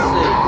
是。